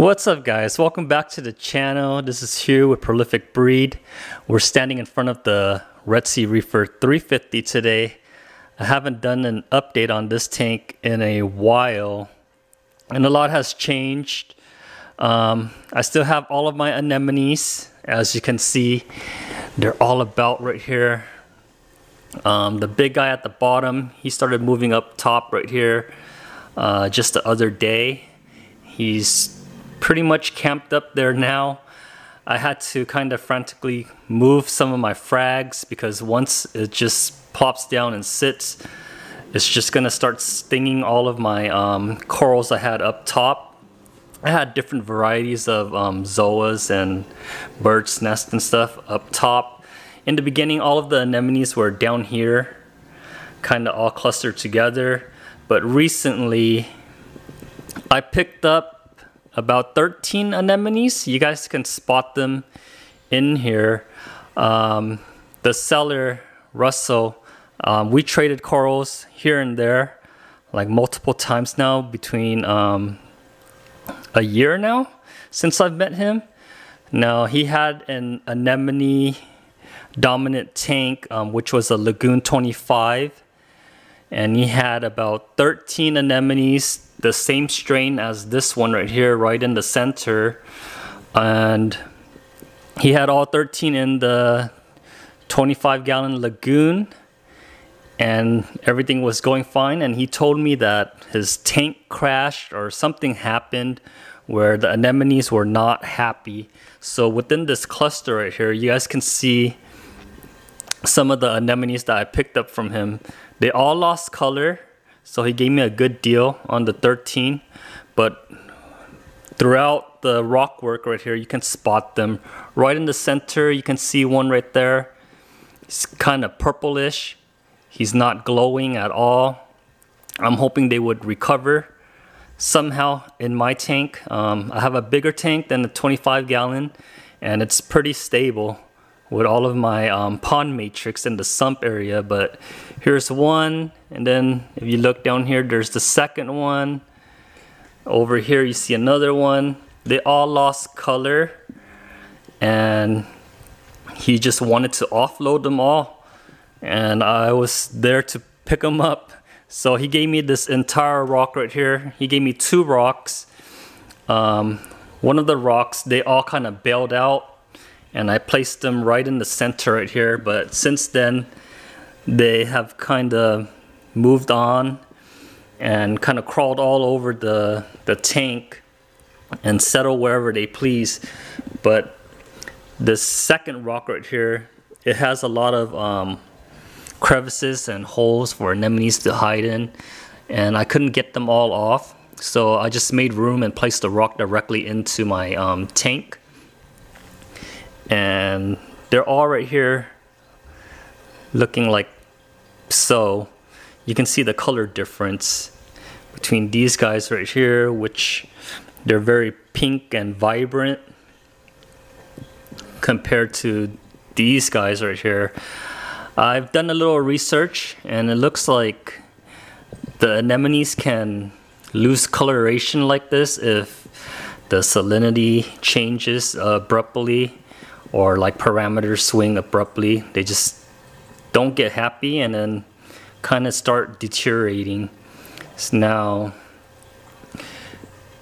What's up guys? Welcome back to the channel. This is Hugh with Prolific Breed. We're standing in front of the Red Sea Reefer 350 today. I haven't done an update on this tank in a while and a lot has changed. Um, I still have all of my anemones as you can see. They're all about right here. Um, the big guy at the bottom, he started moving up top right here uh, just the other day. He's pretty much camped up there now. I had to kind of frantically move some of my frags because once it just plops down and sits, it's just gonna start stinging all of my um, corals I had up top. I had different varieties of um, zoas and bird's nest and stuff up top. In the beginning, all of the anemones were down here, kind of all clustered together. But recently, I picked up about 13 anemones. You guys can spot them in here. Um, the seller, Russell, um, we traded corals here and there like multiple times now between um, a year now since I've met him. Now he had an anemone dominant tank um, which was a Lagoon 25 and he had about 13 anemones the same strain as this one right here right in the center. And he had all 13 in the 25 gallon lagoon and everything was going fine. And he told me that his tank crashed or something happened where the anemones were not happy. So within this cluster right here you guys can see some of the anemones that I picked up from him. They all lost color so he gave me a good deal on the 13, but throughout the rock work right here, you can spot them. Right in the center, you can see one right there. It's kind of purplish. He's not glowing at all. I'm hoping they would recover somehow in my tank. Um, I have a bigger tank than the 25 gallon and it's pretty stable with all of my um, pond matrix in the sump area but here's one and then if you look down here there's the second one. Over here you see another one. They all lost color and he just wanted to offload them all and I was there to pick them up. So he gave me this entire rock right here. He gave me two rocks. Um, one of the rocks they all kind of bailed out and I placed them right in the center right here but since then they have kind of moved on and kind of crawled all over the the tank and settle wherever they please. But the second rock right here it has a lot of um, crevices and holes for anemones to hide in and I couldn't get them all off. So I just made room and placed the rock directly into my um, tank and they're all right here looking like so. You can see the color difference between these guys right here which they're very pink and vibrant compared to these guys right here. I've done a little research and it looks like the anemones can lose coloration like this if the salinity changes abruptly or like parameters swing abruptly. They just don't get happy and then kind of start deteriorating. So now,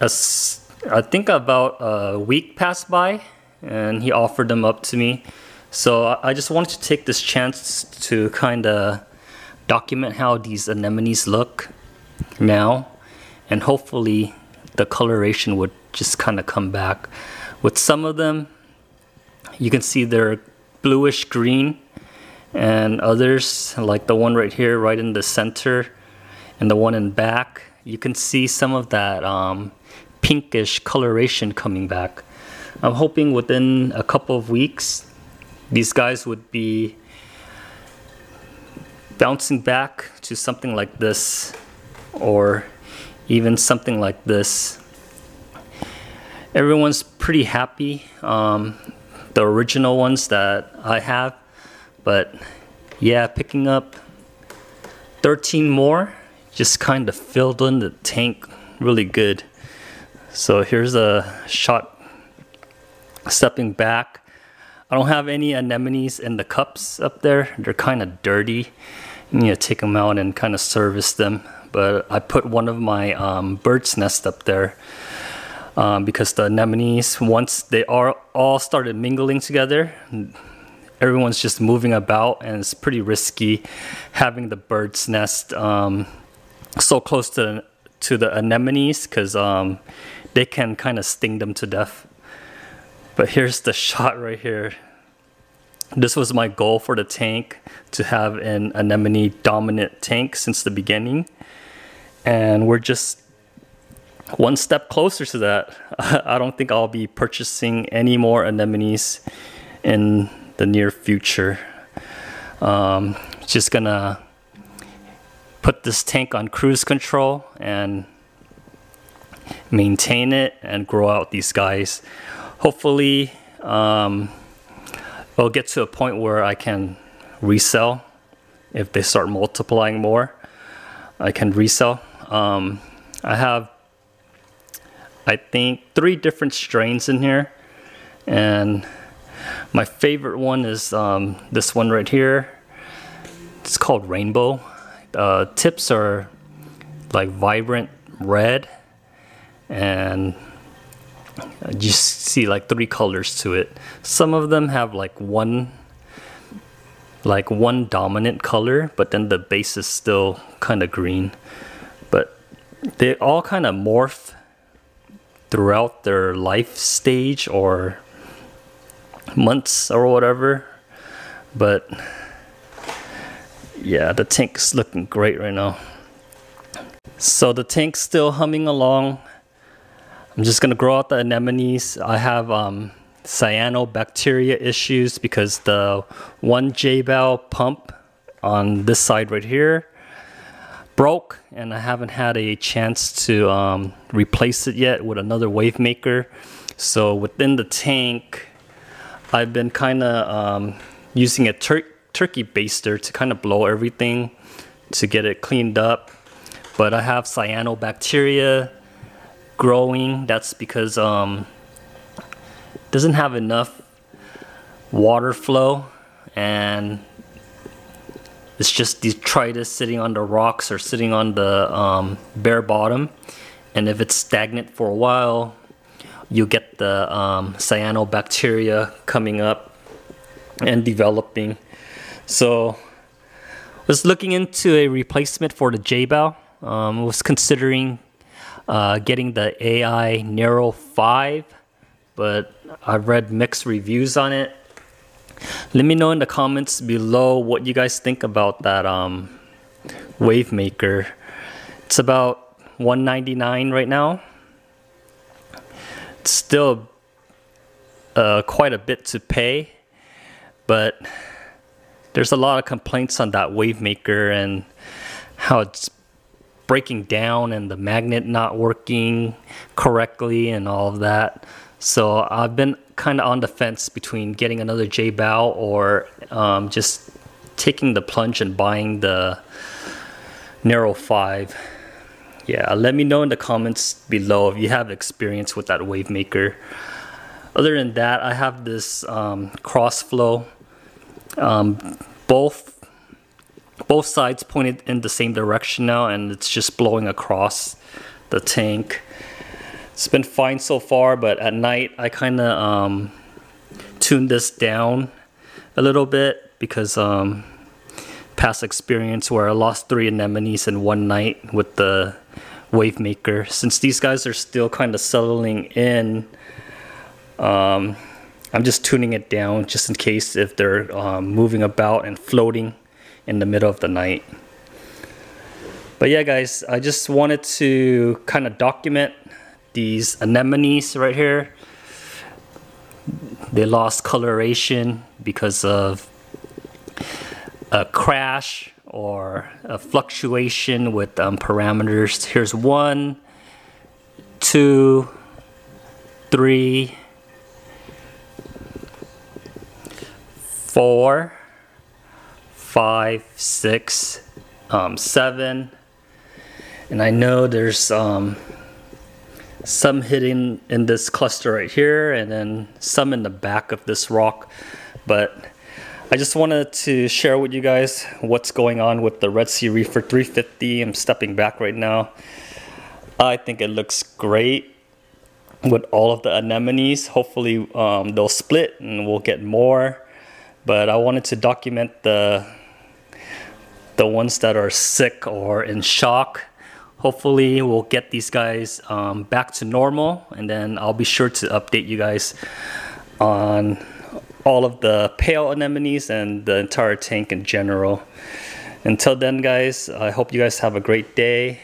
I think about a week passed by and he offered them up to me. So I just wanted to take this chance to kind of document how these anemones look now and hopefully the coloration would just kind of come back. With some of them, you can see they're bluish green and others like the one right here right in the center and the one in back you can see some of that um, pinkish coloration coming back. I'm hoping within a couple of weeks these guys would be bouncing back to something like this or even something like this. Everyone's pretty happy um, the original ones that I have. But yeah, picking up 13 more just kind of filled in the tank really good. So here's a shot stepping back. I don't have any anemones in the cups up there. They're kind of dirty. You need to take them out and kind of service them. But I put one of my um, bird's nest up there um, because the anemones, once they are all started mingling together, everyone's just moving about and it's pretty risky having the bird's nest um, so close to, to the anemones because um, they can kind of sting them to death. But here's the shot right here. This was my goal for the tank to have an anemone dominant tank since the beginning. And we're just one step closer to that. I don't think I'll be purchasing any more anemones in the near future. Um, just gonna put this tank on cruise control and maintain it and grow out these guys. Hopefully, um, it'll get to a point where I can resell if they start multiplying more. I can resell. Um, I have, I think, three different strains in here, and my favorite one is um, this one right here. It's called Rainbow. Uh, tips are like vibrant red and you see like three colors to it. Some of them have like one like one dominant color, but then the base is still kind of green. But they all kind of morph throughout their life stage or months or whatever. But yeah, the tank's looking great right now. So the tank's still humming along. I'm just gonna grow out the anemones. I have um, cyanobacteria issues because the one Jebao pump on this side right here broke and I haven't had a chance to um, replace it yet with another wave maker. So within the tank, I've been kind of um, using a tur turkey baster to kind of blow everything to get it cleaned up. But I have cyanobacteria growing. That's because um, doesn't have enough water flow and it's just detritus sitting on the rocks or sitting on the um, bare bottom. And if it's stagnant for a while, you get the um, cyanobacteria coming up and developing. So was looking into a replacement for the Jebao. Um, was considering uh, getting the AI Nero 5, but I've read mixed reviews on it. Let me know in the comments below what you guys think about that um, Wave Maker. It's about 199 right now It's still uh, quite a bit to pay, but there's a lot of complaints on that WaveMaker and how it's breaking down and the magnet not working correctly and all of that. So I've been kind of on the fence between getting another Jebao or um, just taking the plunge and buying the Nero 5 yeah, let me know in the comments below if you have experience with that WaveMaker. Other than that, I have this um, crossflow. Um, both both sides pointed in the same direction now, and it's just blowing across the tank. It's been fine so far, but at night I kind of um, tuned this down a little bit because um, past experience where I lost three anemones in one night with the wave maker. Since these guys are still kind of settling in, um, I'm just tuning it down just in case if they're um, moving about and floating in the middle of the night. But yeah, guys, I just wanted to kind of document these anemones right here. They lost coloration because of a crash or a fluctuation with um, parameters. Here's one, two, three, four, five, six, um, seven. And I know there's um, some hidden in this cluster right here and then some in the back of this rock. But I just wanted to share with you guys what's going on with the Red Sea Reefer 350. I'm stepping back right now. I think it looks great with all of the anemones. Hopefully um, they'll split and we'll get more. But I wanted to document the the ones that are sick or in shock hopefully we'll get these guys um, back to normal and then I'll be sure to update you guys on all of the pale anemones and the entire tank in general. Until then guys, I hope you guys have a great day.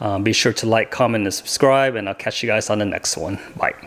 Um, be sure to like, comment, and subscribe and I'll catch you guys on the next one. Bye.